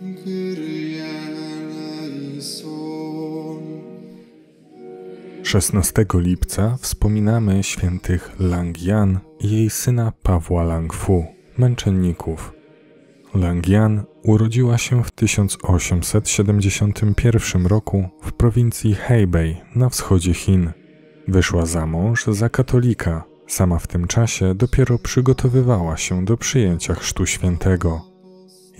Kyrie eleison. 16 lipca wspominamy świętych Langian i jej syna Pawła Langfu, męczenników. Langian urodziła się w 1871 roku w prowincji Hebei na wschodzie Chin. Wyszła za mąż za katolika. Sama w tym czasie dopiero przygotowywała się do przyjęcia Chrztu Świętego.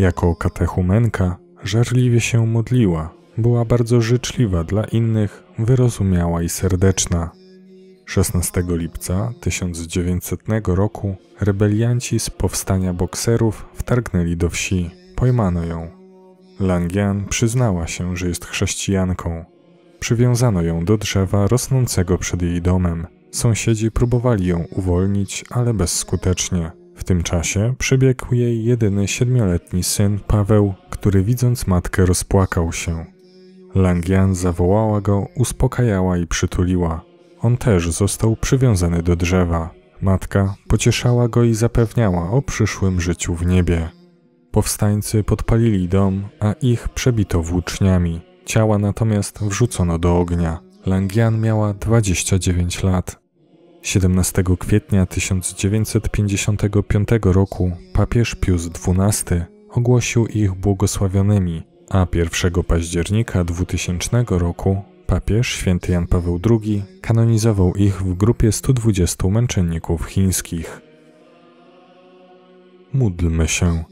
Jako katechumenka żarliwie się modliła, była bardzo życzliwa dla innych, wyrozumiała i serdeczna. 16 lipca 1900 roku rebelianci z powstania bokserów wtargnęli do wsi. Pojmano ją. Langian przyznała się, że jest chrześcijanką. Przywiązano ją do drzewa rosnącego przed jej domem. Sąsiedzi próbowali ją uwolnić, ale bezskutecznie. W tym czasie przybiegł jej jedyny siedmioletni syn Paweł, który widząc matkę rozpłakał się. Langian zawołała go, uspokajała i przytuliła. On też został przywiązany do drzewa. Matka pocieszała go i zapewniała o przyszłym życiu w niebie. Powstańcy podpalili dom, a ich przebito włóczniami. Ciała natomiast wrzucono do ognia. Langian miała 29 lat. 17 kwietnia 1955 roku papież Pius XII ogłosił ich błogosławionymi, a 1 października 2000 roku papież święty Jan Paweł II kanonizował ich w grupie 120 męczenników chińskich. Módlmy się.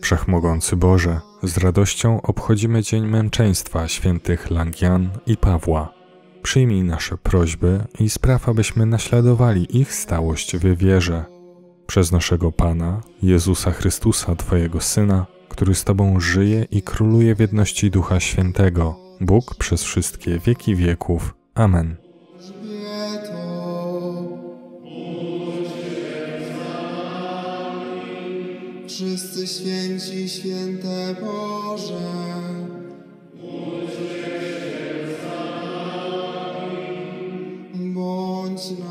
Wszechmogący Boże, z radością obchodzimy Dzień Męczeństwa świętych Langian i Pawła. Przyjmij nasze prośby i spraw, abyśmy naśladowali ich stałość w wierze. Przez naszego Pana, Jezusa Chrystusa, Twojego Syna, który z Tobą żyje i króluje w jedności Ducha Świętego, Bóg przez wszystkie wieki wieków. Amen. Wszyscy święci, święte Boże. Bądź na